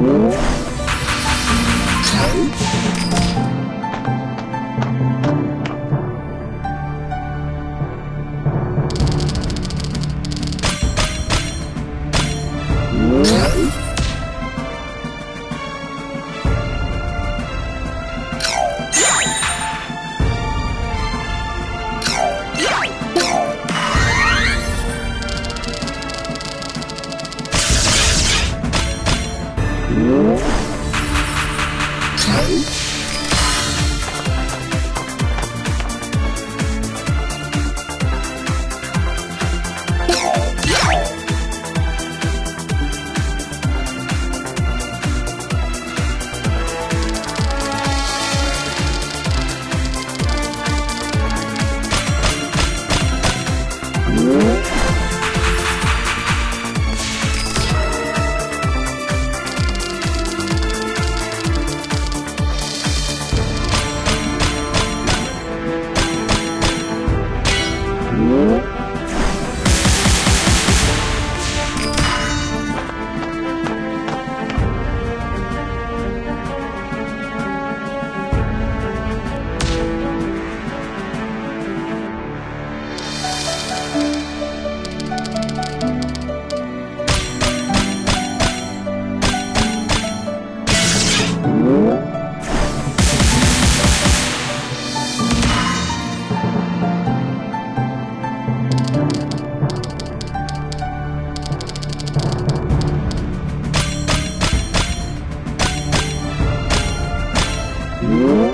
Whoa. Música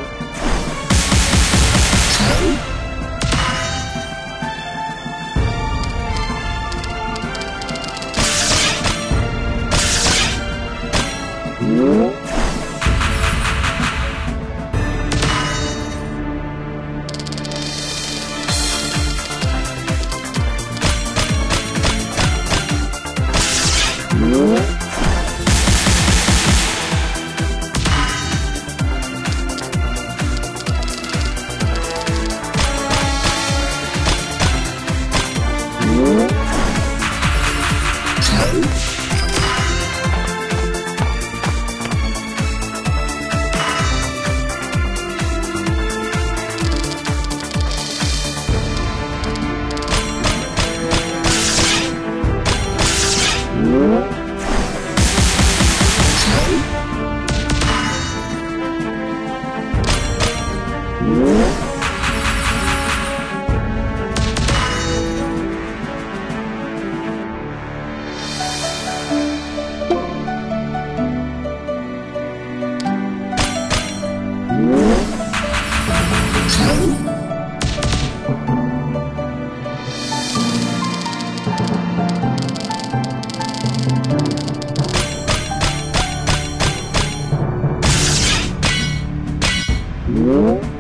Yeah.